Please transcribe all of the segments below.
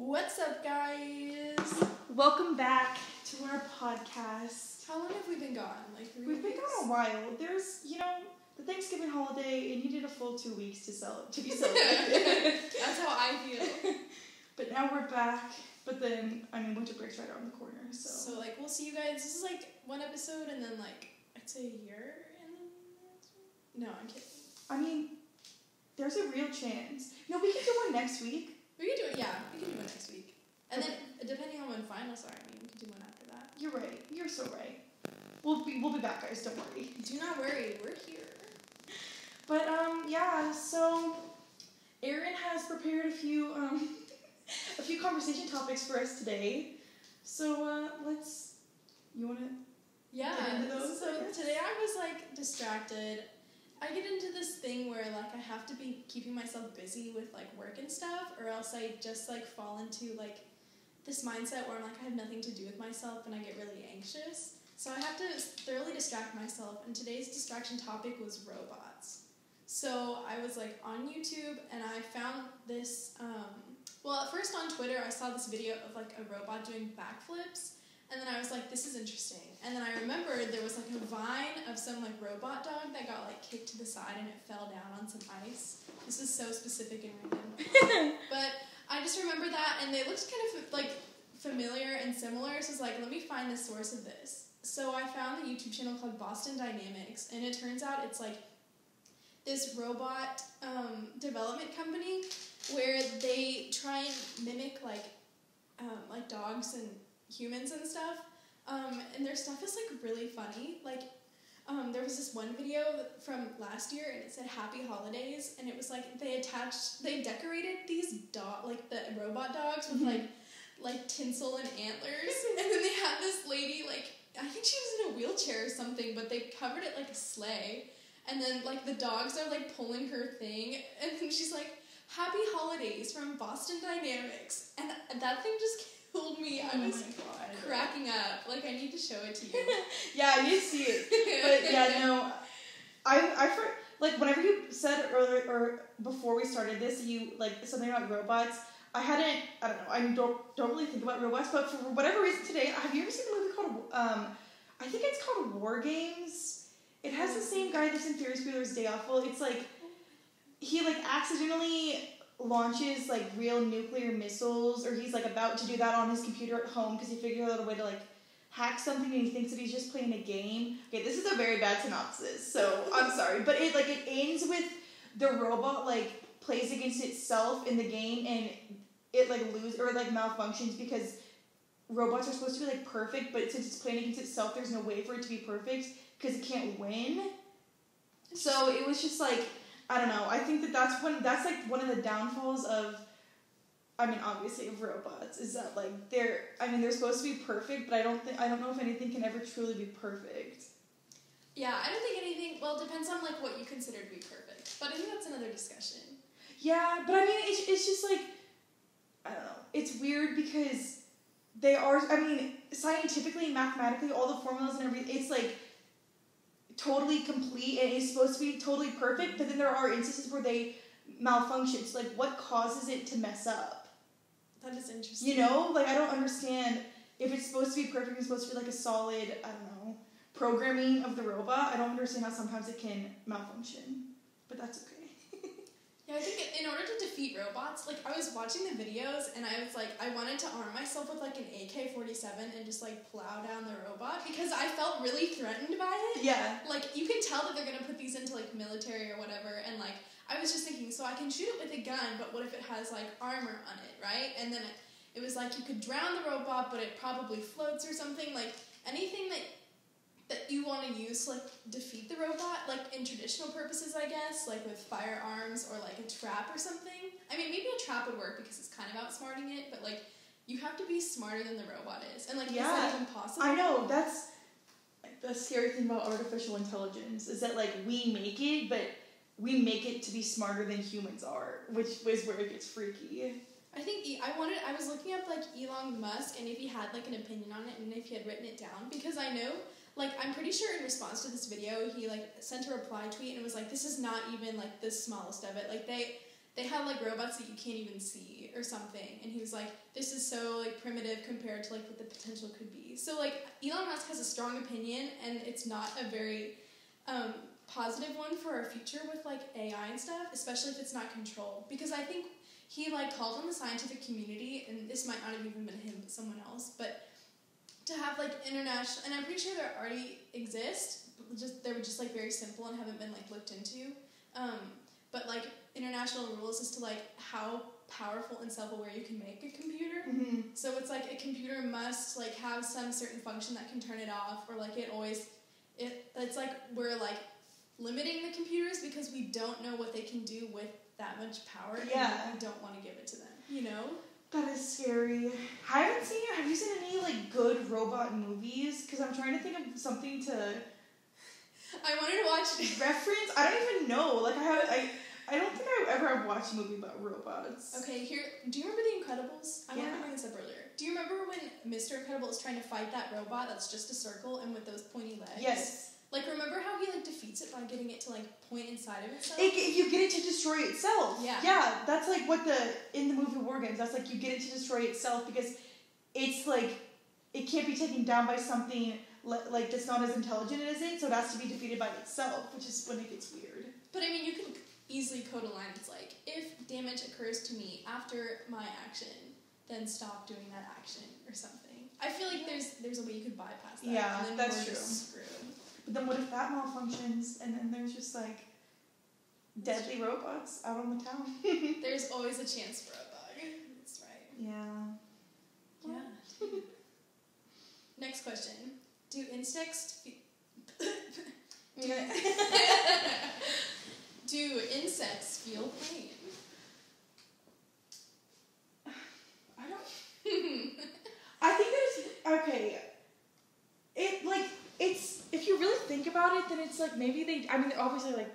What's up, guys? Welcome back to our podcast. How long have we been gone? Like three We've been gone a while. There's, you know, the Thanksgiving holiday. It needed a full two weeks to sell to be celebrated. That's how I feel. but now we're back. But then, I mean, winter break's right around the corner. So, So like we'll see you guys. This is like one episode, and then like I'd say a year, and then no, I'm kidding. I mean, there's a real chance. No, we can do one next week. We can do it. Yeah, we can do it next week, and then depending on when finals are, I mean, we can do one after that. You're right. You're so right. We'll be we'll be back, guys. Don't worry. Do not worry, we're here. But um, yeah. So, Erin has prepared a few um, a few conversation topics for us today. So uh, let's. You wanna? Yeah. Get into those, so today I was like distracted. I get into this thing where like I have to be keeping myself busy with like work and stuff, or else I just like fall into like this mindset where I'm like I have nothing to do with myself and I get really anxious. So I have to thoroughly distract myself. And today's distraction topic was robots. So I was like on YouTube and I found this. Um, well, at first on Twitter I saw this video of like a robot doing backflips. And then I was like, this is interesting. And then I remembered there was like a vine of some like robot dog that got like kicked to the side and it fell down on some ice. This is so specific and random. but I just remember that and they looked kind of like familiar and similar. So I was like, let me find the source of this. So I found the YouTube channel called Boston Dynamics and it turns out it's like this robot um, development company where they try and mimic like um, like dogs and humans and stuff. Um, and their stuff is like really funny. Like, um, there was this one video from last year, and it said "Happy Holidays," and it was like they attached, they decorated these dog, like the robot dogs with like, like tinsel and antlers, and then they had this lady like I think she was in a wheelchair or something, but they covered it like a sleigh, and then like the dogs are like pulling her thing, and then she's like. Happy holidays from Boston Dynamics, and that thing just killed me. I Oh was my cracking up. Like I need to show it to you. yeah, I did see it. But yeah, no. I I for, like whenever you said earlier or before we started this, you like something about robots. I hadn't. I don't know. I don't don't really think about robots, but for whatever reason today, have you ever seen the movie called um? I think it's called War Games. It has the same guy that's in Ferris Bueller's Day Off. Well, it's like he like accidentally launches like real nuclear missiles, or he's like about to do that on his computer at home because he figured out a way to like hack something and he thinks that he's just playing a game. Okay, this is a very bad synopsis, so I'm sorry, but it like it ends with the robot like plays against itself in the game and it like lose or like malfunctions because robots are supposed to be like perfect, but since it's playing against itself, there's no way for it to be perfect because it can't win. So it was just like I don't know. I think that that's one that's like one of the downfalls of I mean obviously of robots is that like they're I mean they're supposed to be perfect, but I don't think I don't know if anything can ever truly be perfect. Yeah, I don't think anything. Well, it depends on like what you consider to be perfect. But I think that's another discussion. Yeah, but I mean it's it's just like I don't know. It's weird because they are I mean scientifically, mathematically, all the formulas and everything it's like totally complete and it's supposed to be totally perfect, but then there are instances where they malfunction. So like what causes it to mess up? That is interesting. You know, like I don't understand if it's supposed to be perfect, it's supposed to be like a solid, I don't know, programming of the robot. I don't understand how sometimes it can malfunction, but that's okay. Yeah, I think in order to defeat robots, like I was watching the videos and I was like, I wanted to arm myself with like an AK forty seven and just like plow down the robot because I felt really threatened by it. yeah. like you can tell that they're gonna put these into like military or whatever and like i was just thinking so i can shoot it with a gun but what if it has like armor on it right and then it, it was like you could drown the robot but it probably floats or something like anything that that you want to use to like defeat the robot like in traditional purposes i guess like with firearms or like a trap or something i mean maybe a trap would work because it's kind of outsmarting it but like you have to be smarter than the robot is and like is Yeah. that even possible I know that's like, the scary thing about artificial intelligence is that like we make it, but we make it to be smarter than humans are, which is where it gets freaky. I think E- I wanted. I was looking up like Elon Musk and if he had like an opinion on it and if he had written it down because I know like I'm pretty sure in response to this video he like sent a reply tweet and was like this is not even like the smallest of it like they they had like robots that you can't even see or something, and he was like, "This is so like primitive compared to like what the potential could be." So like Elon Musk has a strong opinion, and it's not a very um, positive one for our future with like AI and stuff, especially if it's not controlled. Because I think he like called on the scientific community, and this might not have even been him, but someone else, but to have like international, and I'm pretty sure there already exist. Just they were just like very simple and haven't been like looked into. Um, but like international rules as to like how powerful and self-aware you can make a computer. Mm-hmm. So it's like a computer must like have some certain function that can turn it off, or like it always, it it's like we're like limiting the computers because we don't know what they can do with that much power. Yeah. and we don't want to give it to them. You know. That is scary. I haven't seen. Have you seen any like good robot movies? Because I'm trying to think of something to I wanted to watch. reference. I don't even know. Like I have. I. I don't think I ever have watched a movie about robots. Okay, here. Do you remember The Incredibles? I wanted Yeah. to bring this up earlier. Do you remember when Mr. Incredible is trying to fight that robot that's just a circle and with those pointy legs? Yes. Like, remember how he like defeats it by getting it to like point inside of itself? It, you get it to destroy itself. Yeah. Yeah. That's like what the in the movie War Games. That's like you get it to destroy itself because it's like it can't be taken down by something like that's not as intelligent as it. So it has to be defeated by itself, which is when it gets weird. But I mean, you can easily code a line that's like, if damage occurs to me after my action, then stop doing that action or something. I feel like there's there's a way you could bypass that. Yeah, and then that's true. Screwed. But then what if that malfunctions and then there's just like deadly robots out on the town? There's always a chance for a bug. That's right. yeah. Yeah. Next question. Do insects fe- do insects feel pain? I don't. I think there's okay. It like it's if you really think about it, then it's like maybe they. I mean, obviously, like.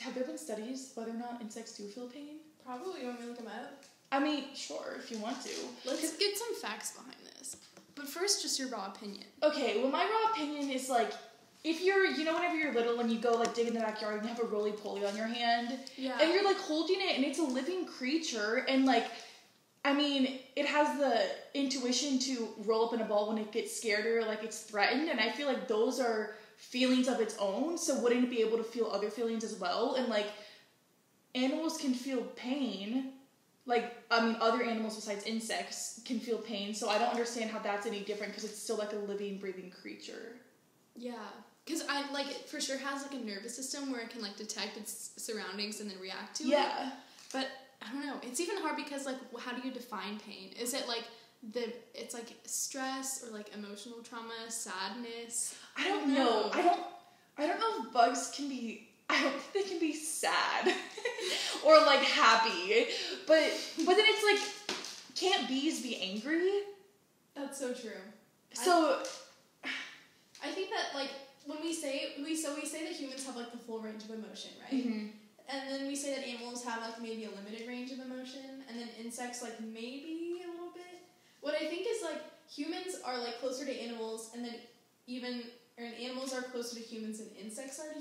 Have there been studies whether or not insects do feel pain? Probably. You want me to look them up? I mean, sure, if you want to. Let's get some facts behind this. But first, just your raw opinion. Okay, well, my raw opinion is like, if you're, you know, whenever you're little and you go like dig in the backyard and you have a roly poly on your hand, Yeah. and you're like holding it and it's a living creature and like i mean it has the intuition to roll up in a ball when it gets scared or like it's threatened and i feel like those are feelings of its own so wouldn't it be able to feel other feelings as well and like animals can feel pain like i mean other animals besides insects can feel pain so i don't understand how that's any different because it's still like a living breathing creature Yeah. Because I like it for sure has like a nervous system where it can like detect its surroundings and then react to it. yeah But I don't know. It's even hard because like how do you define pain? Is it like the it's like stress or like emotional trauma, sadness? I don't know. I don't. I don't know if bugs can be. I don't think they can be sad or like happy, but but then it's like, can't bees be angry? That's so true. So I think that like when we say we so we say that humans have like the full range of emotion, right? Mhm. And then we say that animals have like maybe a limited range of emotion, and then insects like maybe a little bit. What I think is like humans are like closer to animals, and then even or animals are closer to humans and insects are to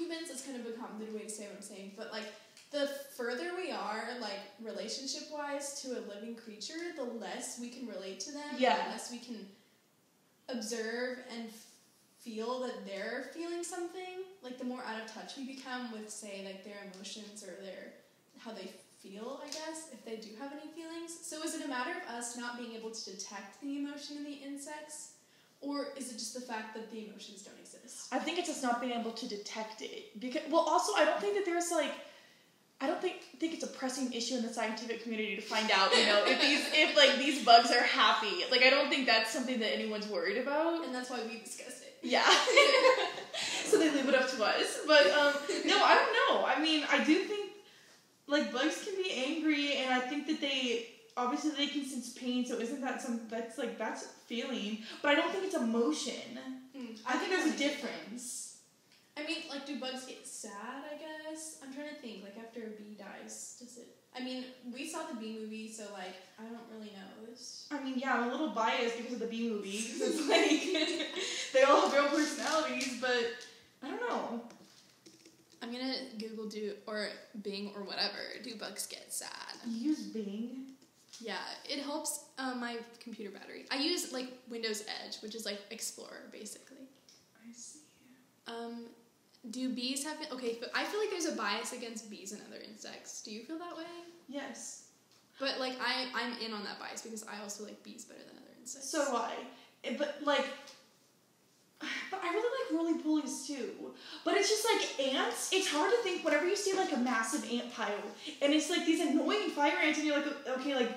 humans. It's kind of a complicated way to say what I'm saying, but like the further we are like relationship wise to a living creature, the less we can relate to them. Yeah. The less we can observe and feel that they're feeling something, like the more out of touch we become with, say, like their emotions or their how they feel, I guess, if they do have any feelings. So is it a matter of us not being able to detect the emotion in the insects, or is it just the fact that the emotions don't exist? I think it's just not being able to detect it because. Well, also I don't think that there's like. I don't think think it's a pressing issue in the scientific community to find out, you know, if these if like these bugs are happy. Like I don't think that's something that anyone's worried about. And that's why we discuss it. Yeah. so they leave it up to us. But um, no, I don't know. I mean, I do think like bugs can be angry, and I think that they obviously they can sense pain. So isn't that some that's like that's feeling? But I don't think it's emotion. Hmm, I think there's a difference. I mean, like, do bugs get sad? I guess I'm trying to think. Like, after a bee dies, does it? I mean, we saw the bee movie, so like, I don't really know. It's, I mean, yeah, I'm a little biased because of the bee movie. it's like they all have real personalities, but I don't know. I'm gonna Google do or Bing or whatever. Do bugs get sad? You use Bing. Yeah, it helps uh, my computer battery. I use like Windows Edge, which is like Explorer basically. I see. Um, do bees have okay? But I feel like there's a bias against bees and other insects. Do you feel that way? Yes. But like I, I'm in on that bias because I also like bees better than other insects. So do I. But like, but I really like roly polies too. But it's just like ants. It's hard to think whenever you see like a massive ant pile, and it's like these annoying fire ants, and you're like, okay, like.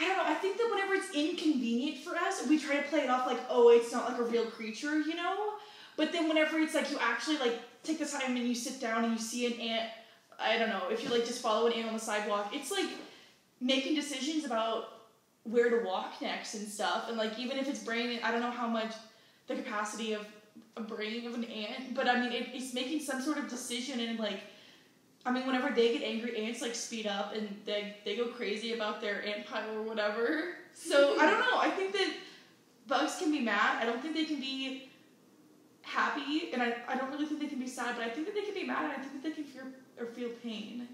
I don't know. I think that whenever it's inconvenient for us, we try to play it off like, oh, it's not like a real creature, you know. But then whenever it's like you actually like take the time and you sit down and you see an ant, I don't know. If you like just follow an ant on the sidewalk, it's like making decisions about where to walk next and stuff. And like even if it's brain, I don't know how much the capacity of a brain of an ant, but I mean it, it's making some sort of decision and like I mean whenever they get angry, ants like speed up and they they go crazy about their ant pile or whatever. So I don't know. I think that bugs can be mad. I don't think they can be happy, and I, I don't really think they can be sad, but I think that they can be mad, and I think that they can feel or feel pain.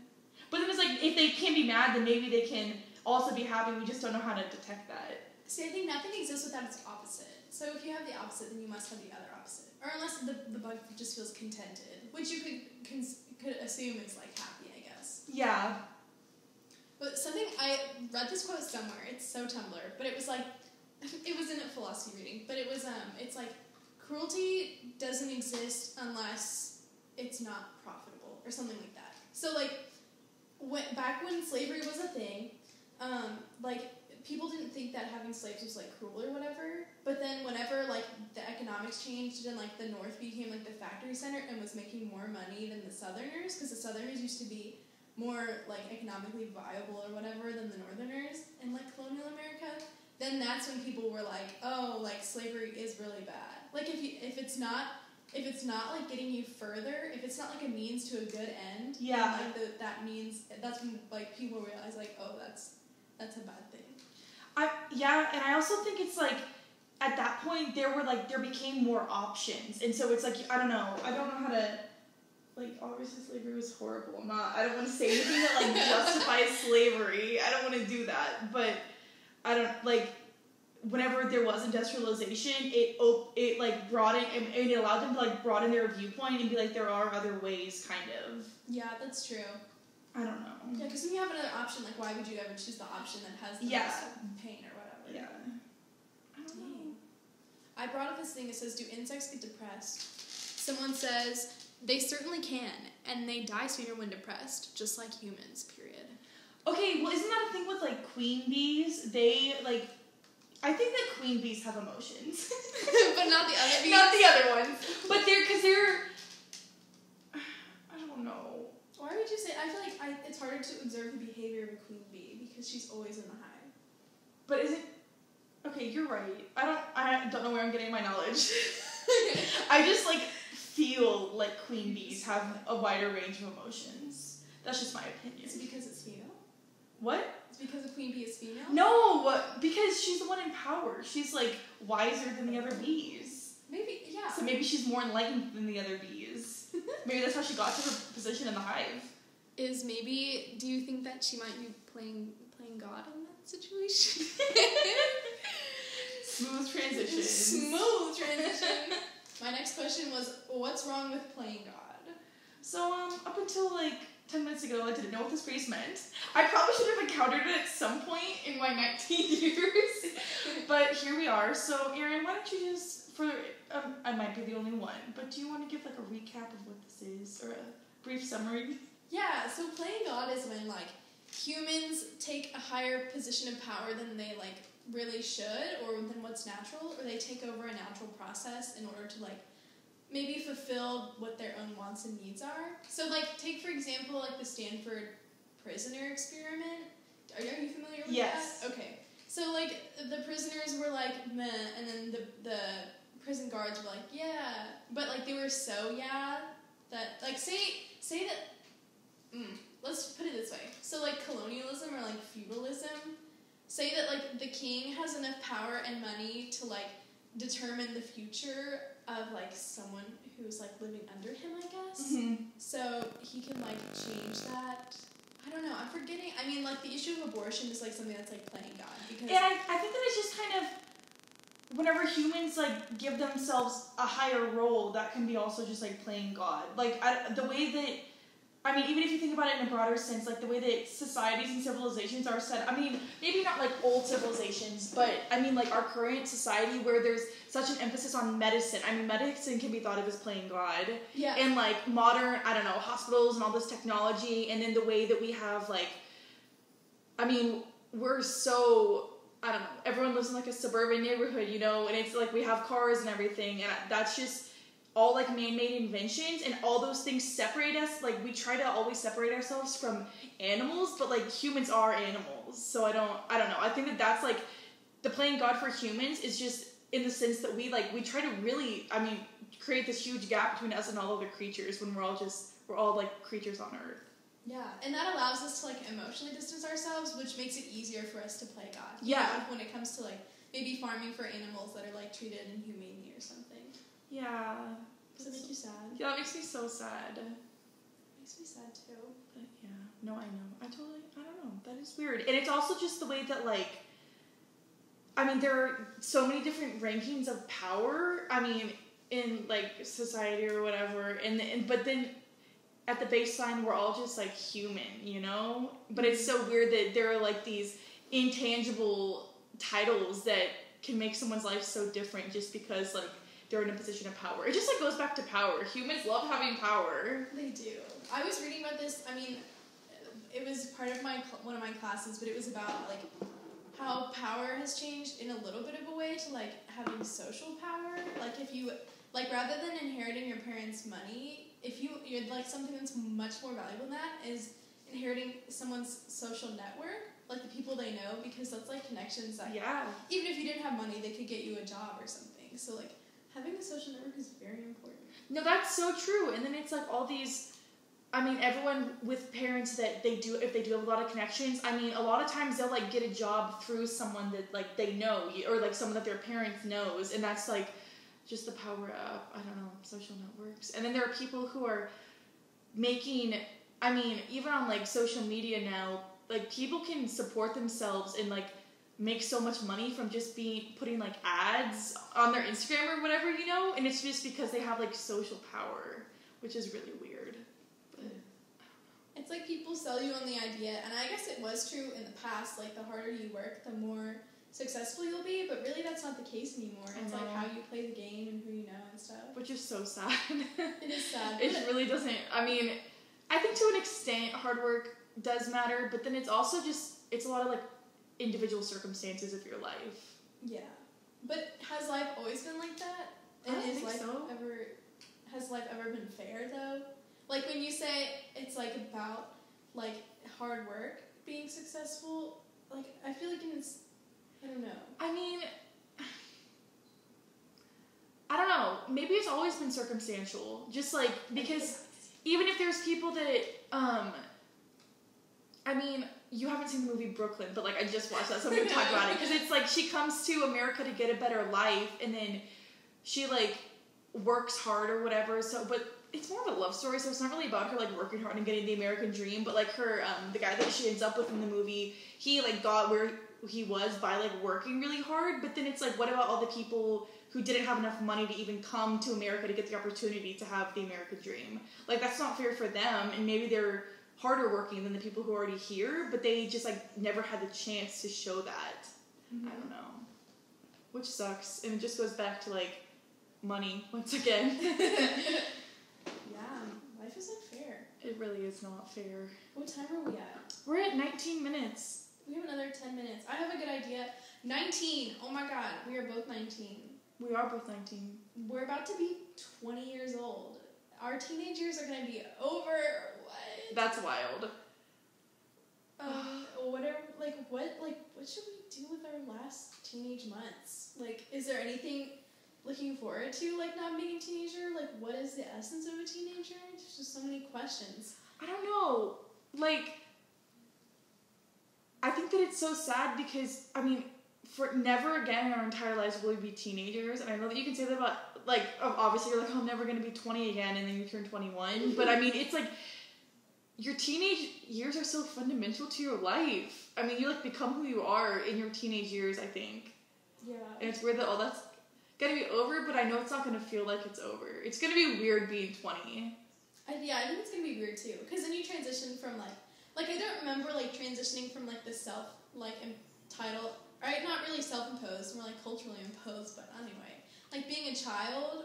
But then it's like if they can be mad, then maybe they can also be happy. We just don't know how to detect that. See, I think nothing exists without its opposite. So if you have the opposite, then you must have the other opposite. Or unless the, the bug just feels contented, which you could cons- could assume is like happy, I guess. Yeah. But something I read this quote somewhere. It's so Tumblr, but it was like it was in a philosophy reading. But it was um, it's like cruelty doesn't exist unless it's not profitable or something like that. So like when, back when slavery was a thing, um, like people didn't think that having slaves was like cruel or whatever. But then whenever like the economics changed and like the North became like the factory center and was making more money than the Southerners, because the Southerners used to be more like economically viable or whatever than the Northerners in like colonial America, then that's when people were like, oh, like slavery is really bad. Like if you if it's not if it's not like getting you further, if it's not like a means to a good end, then, Yeah. like the, that means that's when like people realize like, oh, that's that's a bad thing. I yeah, and I also think it's like at that point there were like there became more options, and so it's like I don't know, I don't know how to like obviously slavery was horrible. I'm not. I don't want to say anything that like justifies slavery. I don't want to do that, but I don't like. Whenever there was industrialization, it op- it like brought in and and it allowed them to like broaden their viewpoint and be like there are other ways, kind of. Yeah, that's true. I don't know. Yeah, because when you have another option, like why would you ever choose the option that has the Yeah. most pain or whatever? Yeah. I don't know. I brought up this thing that says, Do insects get depressed? Someone says, They certainly can, and they die sooner when depressed, just like humans, period. Okay, well, isn't that a thing with like queen bees? They like, I think that queen bees have emotions, but not the other bees. not the other ones. But they're because they're, I don't know. Why would you say? I feel like I, it's harder to observe the behavior of a queen bee because she's always in the hive. But is it? Okay, you're right. I don't. I don't know where I'm getting my knowledge. I just like feel like queen bees have a wider range of emotions. That's just my opinion. Is it because it's female? What? It's because the queen bee is female? No, because she's the one in power. She's like wiser than the other bees. Maybe, yeah. So maybe she's more enlightened than the other bees. Maybe that's how she got to her position in the hive. Is maybe, do you think that she might be playing playing God in that situation? Smooth transition. Smooth transition. My next question was, what's wrong with playing God? So um, up until like ten minutes ago, I didn't know what this phrase meant. I probably should have encountered it at some point in my 19 years, but here we are. So Erin, why don't you just for um, I might be the only one, but do you want to give like a recap of what this is or a brief summary? Yeah, so playing God is when like humans take a higher position of power than they like really should or than what's natural or they take over a natural process in order to like maybe fulfill what their own wants and needs are. So like take for example like the Stanford prisoner experiment. Are you, are you familiar with Yes. that? Okay. So like the prisoners were like meh and then the the prison guards were like yeah, but like they were so yeah that like say say that mm, let's put it this way. So like colonialism or like feudalism, say that like the king has enough power and money to like determine the future of like someone who's like living under him, I guess. Mhm. So he can like change that. I don't know. I'm forgetting. I mean, like the issue of abortion is like something that's like playing God because And I, I think that it's just kind of whenever humans like give themselves a higher role, that can be also just like playing God. Like I, the way that I mean, even if you think about it in a broader sense, like the way that societies and civilizations are set. I mean, maybe not like old civilizations, but I mean like our current society where there's such an emphasis on medicine. I mean, medicine can be thought of as playing God yeah, and like modern i don't know hospitals and all this technology and then the way that we have like i mean we're so i don't know everyone lives in like a suburban neighborhood you know and it's like we have cars and everything and that's just all like man-made inventions and all those things separate us like we try to always separate ourselves from animals but like humans are animals so i don't i don't know i think that that's like the playing god for humans is just in the sense that we like we try to really i mean create this huge gap between us and all other creatures when we're all just we're all like creatures on earth yeah, and that allows us to like emotionally distance ourselves, which makes it easier for us to play God. Yeah. Know, when it comes to like maybe farming for animals that are like treated inhumanely or something. Yeah. Does it make you sad? yeah that makes me so sad. It makes me sad too. but yeah no i know. I totally i don't know. That is weird. And it's also just the way that like i mean there are so many different rankings of power i mean in like society or whatever. And, and but then at the baseline we're all just like human you know? But it's so mm-hmm. weird that there are like these intangible titles that can make someone's life so different just because like they're in a position of power it just like goes back to power humans love having power They do. I was reading about this. I mean, it was part of my one of my classes, but it was about like how power has changed in a little bit of a way to like having social power. Like if you like rather than inheriting your parents' money, if you you're like something that's much more valuable than that is inheriting someone's social network, like the people they know, because that's like connections that yeah even if you didn't have money, they could get you a job or something. So like having a social network is very important. No, that's so true. And then it's like all these. I mean, everyone with parents that they do, if they do have a lot of connections, I mean, a lot of times they'll like get a job through someone that like they know, or like someone that their parents knows, and that's like just the power of I don't know social networks. And then there are people who are making. I mean, even on like social media now, like people can support themselves and like make so much money from just being putting like ads on their Instagram or whatever, you know, and it's just because they have like social power, which is really weird. But It's like people sell you on the idea, and I guess it was true in the past. Like the harder you work, the more successful you'll be. But really, that's not the case anymore. It's like how you play the game and who you know and stuff. which is so sad. It is sad. it really doesn't. I mean, I think to an extent hard work does matter, but then it's also just it's a lot of like individual circumstances of your life. yeah. But has life always been like that? I don't is think life so. ever has life ever been fair though? Like when you say it's like about like hard work being successful, like I feel like it's I don't know. I mean, I don't know. Maybe it's always been circumstantial. Just like because even if there's people that um I mean, you haven't seen the movie Brooklyn, but like I just watched that, so I'm gonna talk about it because it's like she comes to America to get a better life, and then she like works hard or whatever. So, but it's more of a love story, so it's not really about her like working hard and getting the American dream. But like her, um, the guy that she ends up with in the movie, he like got where he was by like working really hard. But then it's like, what about all the people who didn't have enough money to even come to America to get the opportunity to have the American dream? Like that's not fair for them, and maybe they're harder working than the people who are already here, but they just like never had the chance to show that. Mm-hmm. I don't know. Which sucks. And it just goes back to like money once again. Yeah, life is unfair. it really is not fair. What time are we at? We're at 19 minutes. We have another 10 minutes. I have a good idea. 19. Oh my god, we are both 19. We are both 19. We're about to be 20 years old. Our teenage years are going to be over. What? That's wild. Um, whatever, like, what, like, what should we do with our last teenage months? Like, is there anything looking forward to, like, not being a teenager? Like, what is the essence of a teenager? There's just so many questions. I don't know. Like, I think that it's so sad because, I mean, for never again in our entire lives will we be teenagers. And I know that you can say that about like oh, obviously you're like oh, I'm never gonna be 20 again, and then you turn 21. Mm-hmm. But I mean it's like your teenage years are so fundamental to your life. I mean you like become who you are in your teenage years. I think. Yeah. And it's weird that all that's gonna be over, but I know it's not gonna feel like it's over. It's gonna be weird being 20. I, yeah, I think it's gonna be weird too, because then you transition from like, like I don't remember like transitioning from like the self like entitled, right? Not really self-imposed, more like culturally imposed. But anyway, like being a child,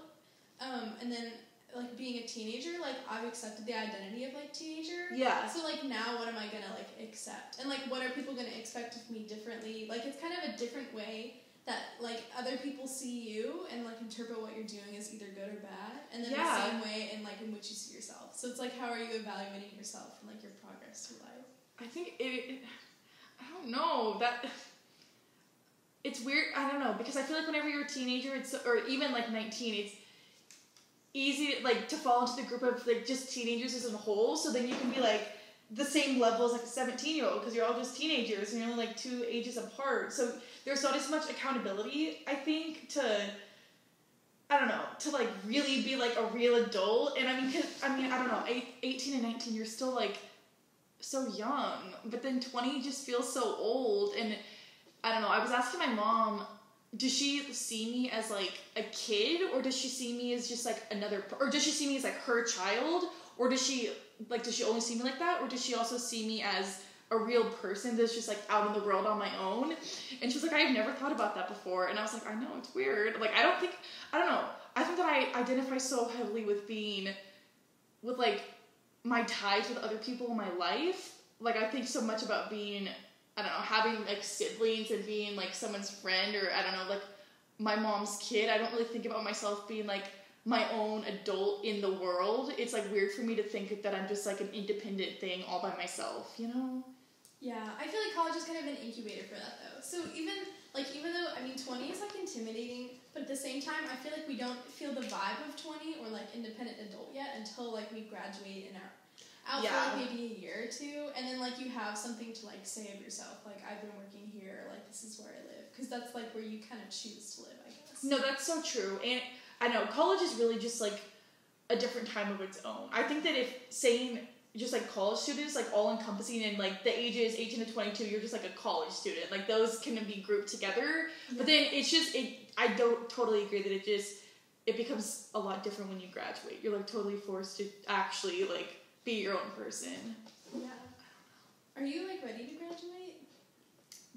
um, and then like being a teenager, like I've accepted the identity of like teenager. Yeah. So like now, what am I gonna like accept, and like what are people gonna expect of me differently? Like it's kind of a different way that like other people see you and like interpret what you're doing as either good or bad, and then Yeah. the same way in like in which you see yourself. So it's like how are you evaluating yourself and like your progress through life? I think it, it. I don't know that. It's weird. I don't know because I feel like whenever you're a teenager, it's or even like 19, it's easy like to fall into the group of like just teenagers as a whole. So then you can be like the same level as like a 17 year old because you're all just teenagers and you're only like two ages apart. So there's not as much accountability. I think to. I don't know, to like really be like a real adult. And I mean, cause, I mean, I don't know, eight, 18 and 19, you're still like so young, but then 20 just feels so old. And I don't know, I was asking my mom, does she see me as like a kid or does she see me as just like another, or does she see me as like her child? Or does she, like, does she only see me like that? Or does she also see me as a real person that's just like out in the world on my own? And she's like, I've never thought about that before. And I was like, I know, it's weird. Like, I don't think, I don't know. I think that I identify so heavily with being, with like my ties with other people in my life. Like I think so much about being I don't know, having like siblings and being like someone's friend or I don't know, like my mom's kid. I don't really think about myself being like my own adult in the world. It's like weird for me to think that I'm just like an independent thing all by myself, you know? Yeah, I feel like college is kind of an incubator for that though. So even like even though I mean twenty is like intimidating, but at the same time I feel like we don't feel the vibe of twenty or like independent adult yet until like we graduate and are out Yeah. for like maybe a year or two, and then like you have something to like say of yourself, like I've been working here, like this is where I live, because that's like where you kind of choose to live, I guess. No, that's so true. And I know college is really just like a different time of its own. I think that if saying just like college students, like all encompassing and like the ages 18 to 22, you're just like a college student. Like those can be grouped together. But then it's just it I don't totally agree that it just it becomes a lot different when you graduate. You're like totally forced to actually like be your own person. yeah. Are you like ready to graduate?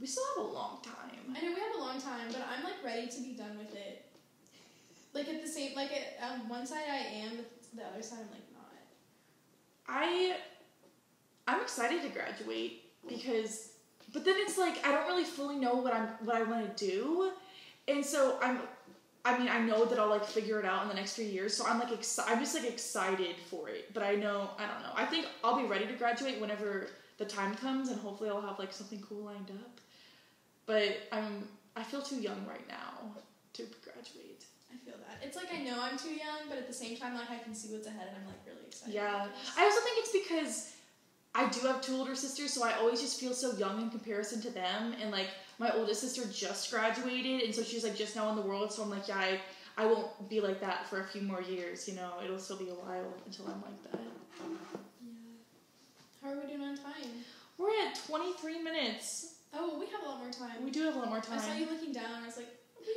We still have a long time. I know we have a long time, but I'm like ready to be done with it. Like at the same, like at um, one side I am, but the other side I'm like not. I I'm excited to graduate because but then it's like I don't really fully know what I'm what I want to do. And so I'm I mean, I know that I'll like figure it out in the next few years. So I'm like exci- I'm just like excited for it. But I know I don't know. I think I'll be ready to graduate whenever the time comes and hopefully I'll have like something cool lined up. But I'm I feel too young right now to graduate. I feel that. It's like I know I'm too young, but at the same time, like I can see what's ahead, and I'm like really excited. Yeah. I also think it's because I do have two older sisters, so I always just feel so young in comparison to them. And like my oldest sister just graduated, and so she's like just now in the world. So I'm like, yeah, I, I won't be like that for a few more years. You know, it'll still be a while until I'm like that. yeah. How are we doing on time? We're at 23 minutes. Oh, we have a lot more time. We do have a lot more time. I saw you looking down. I was like,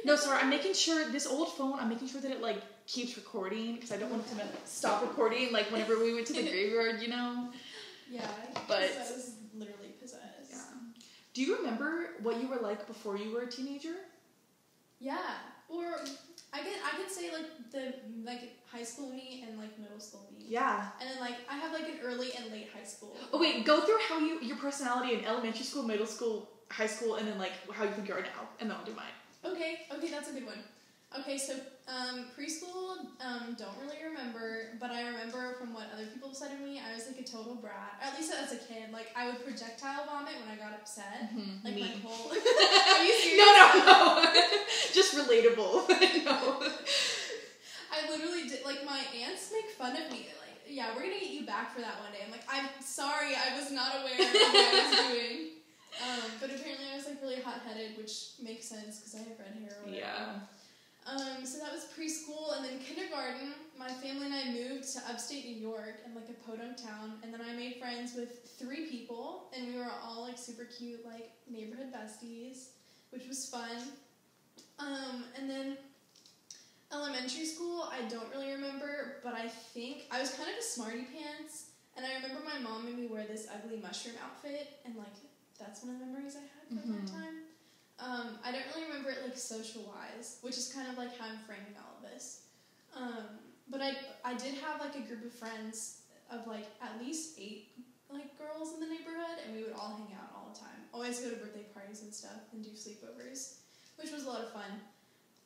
No, sorry, I'm making sure this old phone. I'm making sure that it like keeps recording because I don't want it to stop recording. Like whenever we went to the graveyard, you know. Yeah, But- I was literally possessed. Yeah. Do you remember what you were like before you were a teenager? Yeah. Or I could I could say like the like high school me and like middle school me. Yeah. And then like I have like an early and late high school. Oh wait, go through how you your personality in elementary school, middle school, high school, and then like how you think you are now, and then I'll do mine. Okay, okay, that's a good one. Okay, so um, preschool, um, don't really remember, but I remember from what other people said of me, I was like a total brat. At least as a kid, like I would projectile vomit when I got upset. Like my Me. whole. Are you serious? No, no, no. Just relatable. no. I literally did. Like my aunts make fun of me. Like, yeah, we're gonna get you back for that one day. I'm like, I'm sorry, I was not aware of what I was doing. Um, but apparently, I was like really hot headed, which which makes sense because I have red hair. Or whatever. Yeah. Um, so that was preschool, and then kindergarten. My family and I moved to upstate New York in like a podunk town, and then I made friends with three people, and we were all like super cute, like neighborhood besties, which was fun. Um, and then elementary school, I don't really remember, but I think I was kind of a smarty pants, and I remember my mom made me wear this ugly mushroom outfit, and like that's one of the memories I had from that Mhm. time. Um, I don't really remember it like social wise, which is kind of like how I'm framing all of this. Um, but I I did have like a group of friends of like at least eight like girls in the neighborhood, and we would all hang out all the time. Always go to birthday parties and stuff and do sleepovers, which was a lot of fun.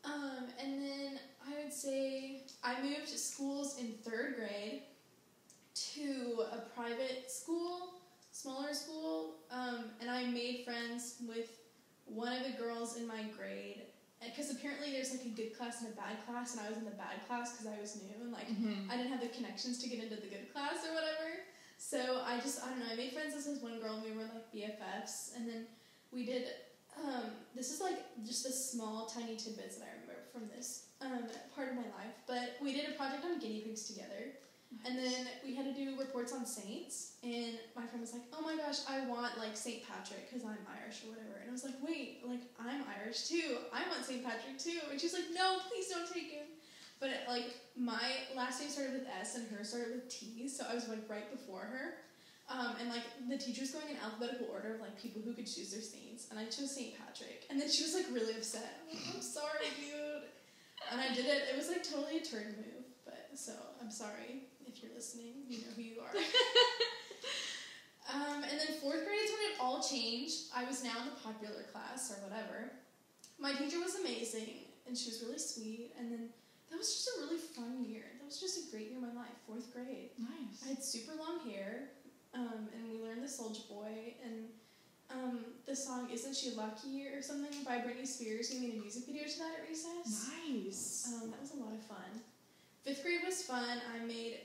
Um, and then I would say I moved schools in third grade to a private school, smaller school, um, and I made friends with one of the girls in my grade. Because apparently there's like a good class and a bad class, and I was in the bad class because I was new and like Mm-hmm. I didn't have the connections to get into the good class or whatever. So I just I don't know. I made friends with this one girl and we were like BFFs, and then we did. Um, this is like just the small tiny tidbits that I remember from this um, part of my life. But we did a project on guinea pigs together, and then we had to do reports on saints. And my friend was like, "Oh my gosh, I want like Saint Patrick because I'm Irish or whatever." And I was like, "Wait, like I'm Irish too. I want Saint Patrick too." And she's like, "No, please don't take him." But like my last name started with S and hers started with T, so I was like right before her. Um, and like the teacher was going in alphabetical order of like people who could choose their saints, and I chose Saint Patrick. And then she was like really upset. I'm, like, I'm sorry, dude. And I did it. It was like totally a turn move, but so I'm sorry if you're listening. You know who you are. Um, and then fourth grade is when it all changed. I was now in the popular class or whatever. My teacher was amazing and she was really sweet. And then that was just a really fun year. That was just a great year of my life, fourth grade. Nice. I had super long hair, um, and we learned the Soulja Boy and um, the song "Isn't She Lucky" or something by Britney Spears. We made a music video to that at recess. Nice. Um, that was a lot of fun. Fifth grade was fun. I made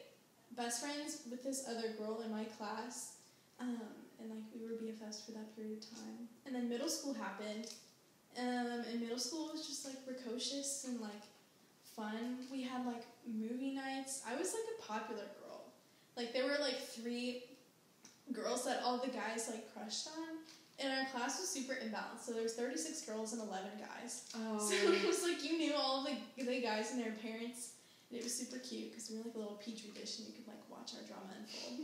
best friends with this other girl in my class, um, and like we were BFFs for that period of time. And then middle school happened, um, and middle school was just like precocious and like fun. We had like movie nights. I was like a popular girl. Like there were like three girls that all the guys like crushed on. And our class was super imbalanced. So there was 36 girls and 11 guys. Oh. So it was like you knew all the the guys and their parents, it was super cute because we were like a little petri dish and you could like watch our drama unfold.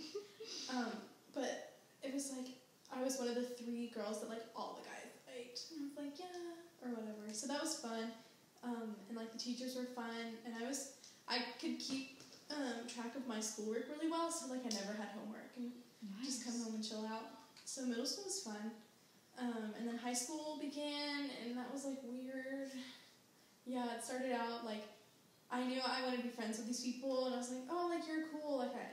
um, but it was like I was one of the three girls that like all the guys liked, and I was like yeah or whatever. So that was fun, um, and like the teachers were fun, and I was I could keep um, track of my schoolwork really well. So like I never had homework and just come home and chill out. So middle school was fun. Um, and then high school began, and that was like weird. Yeah, it started out like I knew I wanted to be friends with these people, and I was like, oh, like you're cool, like I,